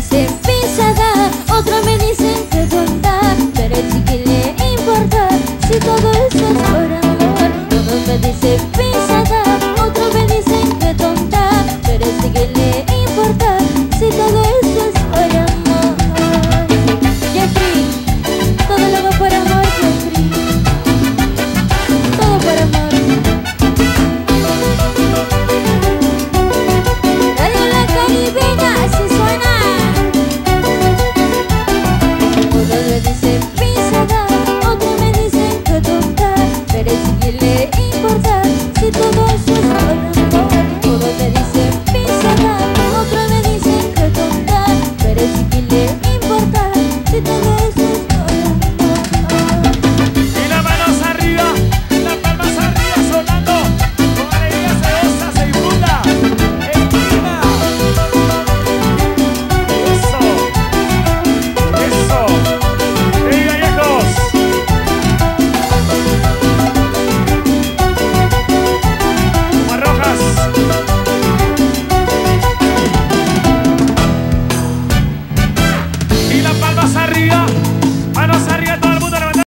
dicen pincelada, otros me dicen redonda Pero sí que le importa. Si todo eso es por amor Todos me dicen pincelada, otros me dicen redonda Pero sí que le importa.